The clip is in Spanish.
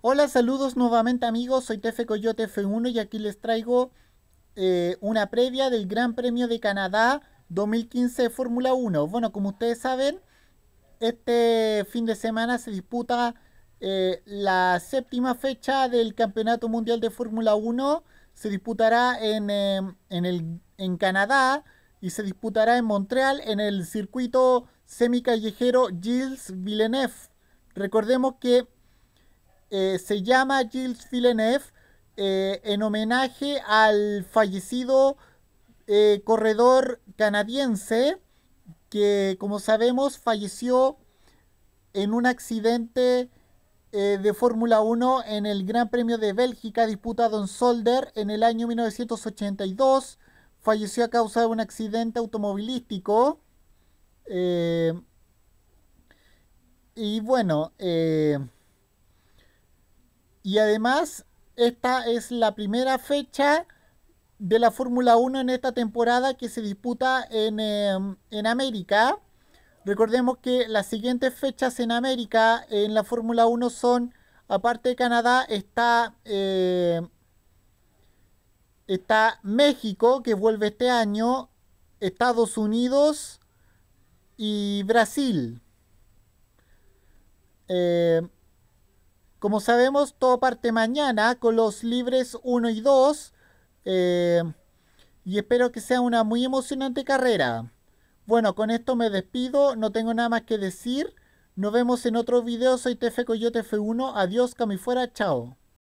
Hola, saludos nuevamente amigos, soy Tefe Coyote F1 y aquí les traigo eh, una previa del Gran Premio de Canadá 2015 de Fórmula 1. Bueno, como ustedes saben, este fin de semana se disputa eh, la séptima fecha del Campeonato Mundial de Fórmula 1. Se disputará en, eh, en, en Canadá y se disputará en Montreal en el circuito semicallejero Gilles Villeneuve. Recordemos que eh, se llama Gilles Villeneuve eh, en homenaje al fallecido eh, corredor canadiense que, como sabemos, falleció en un accidente de Fórmula 1 en el Gran Premio de Bélgica disputado en Solder en el año 1982. Falleció a causa de un accidente automovilístico. y bueno, y además, esta es la primera fecha de la Fórmula 1 en esta temporada que se disputa em, en, América. Recordemos que las siguientes fechas en América en la Fórmula 1 son, aparte de Canadá, está, eh, está México, que vuelve este año, Estados Unidos y Brasil. Eh, como sabemos, todo parte mañana con los libres 1 y 2. Eh, y espero que sea una muy emocionante carrera. Bueno, con esto me despido, no tengo nada más que decir. Nos vemos en otro video, soy TF Coyote F1. Adiós, fuera, chao.